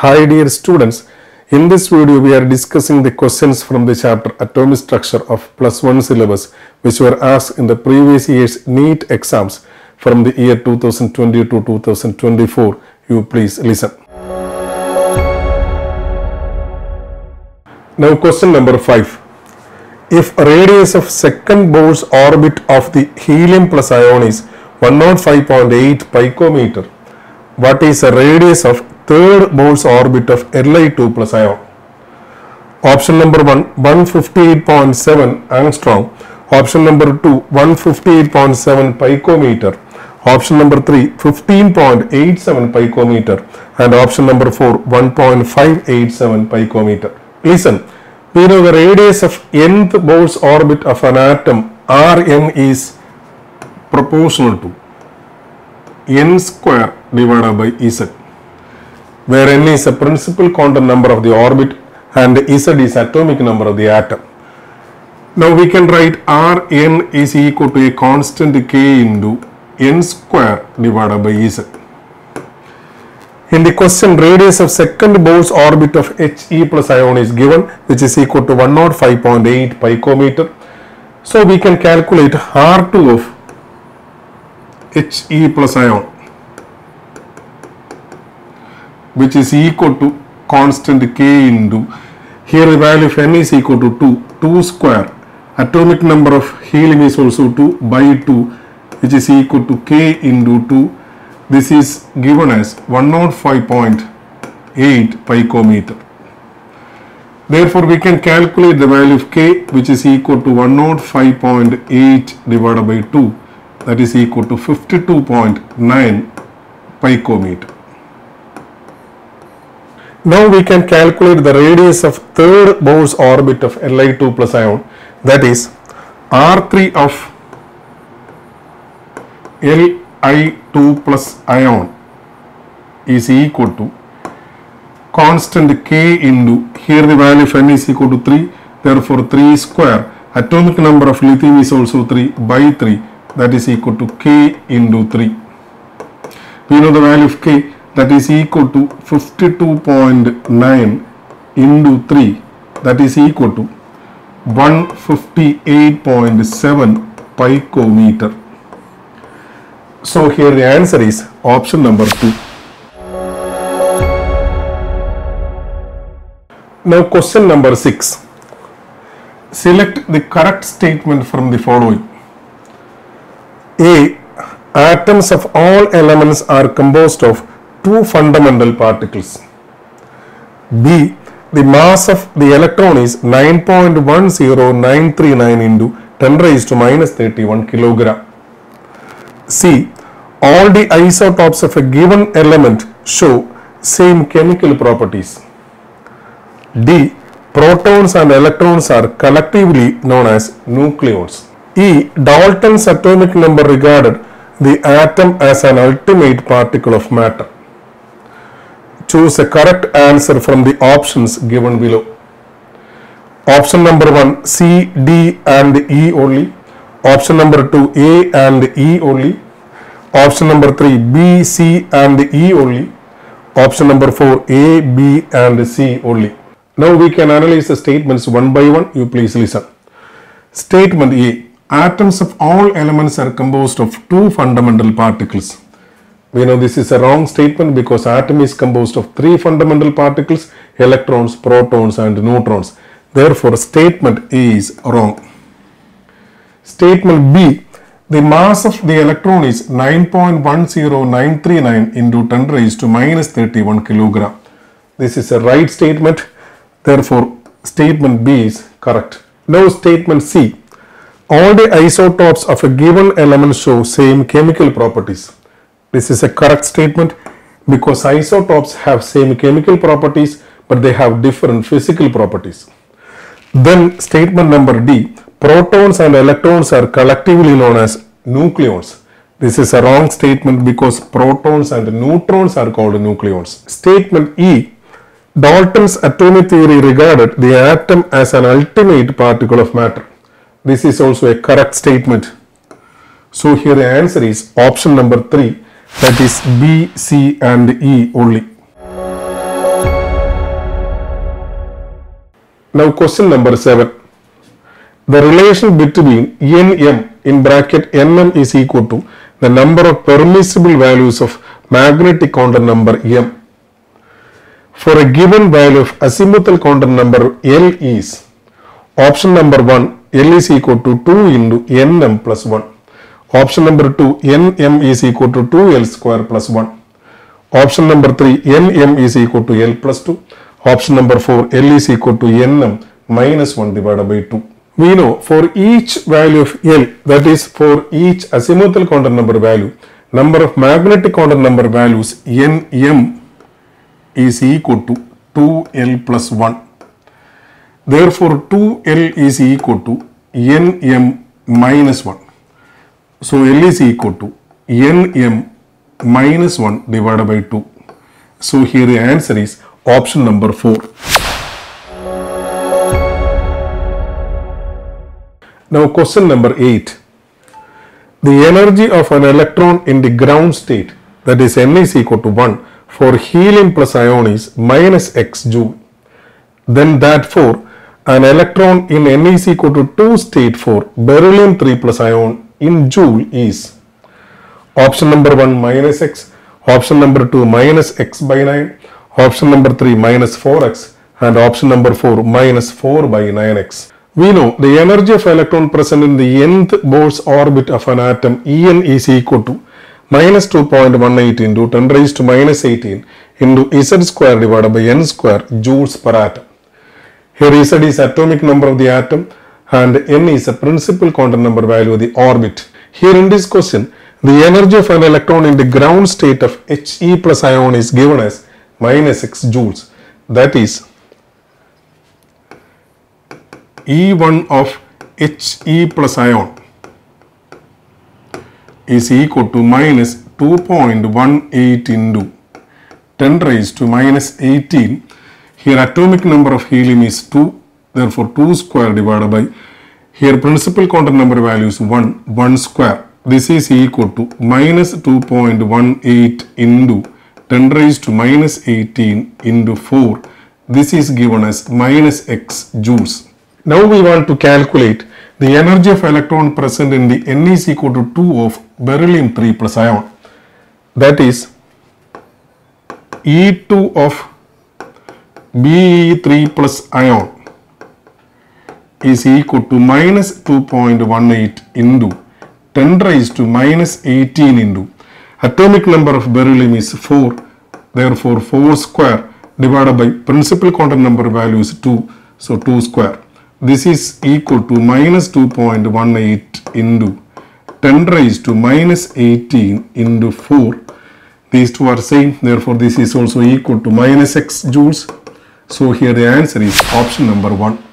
Hi dear students, in this video we are discussing the questions from the chapter Atomic Structure of plus 1 syllabus which were asked in the previous year's NEET exams from the year 2020 to 2024. You please listen. Now question number 5. If radius of second Bohr's orbit of the helium plus ion is 105.8 picometer, what is the radius of third Bohr's orbit of Li2 plus ion? Option number 1 158.7 angstrom. Option number 2 158.7 picometer. Option number 3 15.87 picometer. And option number 4 1.587 picometer. Listen, we know the radius of nth Bohr's orbit of an atom Rn is proportional to n square divided by z where n is a principal quantum number of the orbit and z is atomic number of the atom. Now we can write Rn is equal to a constant k into n square divided by z. In the question radius of second Bohr's orbit of He plus ion is given which is equal to 105.8 picometer. So we can calculate R2 of He plus ion which is equal to constant k into here the value of n is equal to 2 2 square. Atomic number of helium is also 2 by 2 which is equal to k into 2 this is given as 105.8 picometer. Therefore we can calculate the value of k which is equal to 105.8 divided by 2 that is equal to 52.9 picometer now we can calculate the radius of third Bohr's orbit of Li2 plus ion. That is R3 of Li2 plus ion is equal to constant k into here the value of n is equal to 3 therefore 3 square. Atomic number of lithium is also 3 by 3 that is equal to k into 3 we know the value of k that is equal to 52.9 into 3 that is equal to 158.7 picometer. So here the answer is option number 2. Now question number 6. Select the correct statement from the following. A. Atoms of all elements are composed of two fundamental particles. B. The mass of the electron is 9.10939 into 10 raised to minus 31 kilogram. C. All the isotopes of a given element show same chemical properties. D. Protons and electrons are collectively known as nucleons. E. Dalton's atomic number regarded the atom as an ultimate particle of matter. Choose a correct answer from the options given below. Option number 1 C, D and E only. Option number 2 A and E only. Option number 3 B, C and E only. Option number 4 A, B and C only. Now we can analyze the statements one by one. You please listen. Statement A. Atoms of all elements are composed of two fundamental particles. We know this is a wrong statement because atom is composed of three fundamental particles, electrons, protons and neutrons. Therefore, statement A is wrong. Statement B. The mass of the electron is 9.10939 into 10 raised to minus 31 kilogram. This is a right statement. Therefore, statement B is correct. Now statement C. All the isotopes of a given element show same chemical properties. This is a correct statement because isotopes have same chemical properties but they have different physical properties. Then statement number D. Protons and electrons are collectively known as nucleons. This is a wrong statement because protons and neutrons are called nucleons. Statement E. Dalton's atomic theory regarded the atom as an ultimate particle of matter. This is also a correct statement. So here the answer is option number 3 that is B, C and E only. Now question number 7. The relation between NM in bracket NM is equal to the number of permissible values of magnetic quantum number M. For a given value of azimuthal quantum number L is option number 1 L is equal to 2 into Nm plus 1. Option number 2 Nm is equal to 2L square plus 1. Option number 3 Nm is equal to L plus 2. Option number 4 L is equal to Nm minus 1 divided by 2. We know for each value of L that is for each azimuthal quantum number value number of magnetic quantum number values Nm is equal to 2L plus 1. Therefore 2L is equal to Nm minus 1. So L is equal to Nm minus 1 divided by 2. So here the answer is option number 4. Now question number 8. The energy of an electron in the ground state that is N is equal to 1 for helium plus ion is minus x joule. Then that for an electron in N is equal to 2 state for beryllium 3 plus ion in joule is option number 1 minus x, option number 2 minus x by 9, option number 3 minus 4x and option number 4 minus 4 by 9x. We know the energy of electron present in the nth Bohr's orbit of an atom En is equal to minus 2.18 into 10 raised to minus 18 into Z square divided by N square joules per atom. Here Z is atomic number of the atom and N is a principal quantum number value of the orbit. Here in this question, the energy of an electron in the ground state of He plus ion is given as minus 6 joules. That is E1 of He plus ion is equal to minus 2.18 into 10 raised to minus 18. Here atomic number of helium is 2, therefore 2 square divided by, here principal quantum number value is 1, 1 square. This is equal to minus 2.18 into 10 raised to minus 18 into 4. This is given as minus x joules. Now we want to calculate the energy of electron present in the N is equal to 2 of beryllium 3 plus ion. That is E2 of Be3 plus ion is equal to minus 2.18 into 10 raised to minus 18 into. Atomic number of beryllium is 4 therefore 4 square divided by principal quantum number value is 2 so 2 square. This is equal to minus 2.18 into 10 raised to minus 18 into 4 these two are same therefore this is also equal to minus x joules. So here the answer is option number 1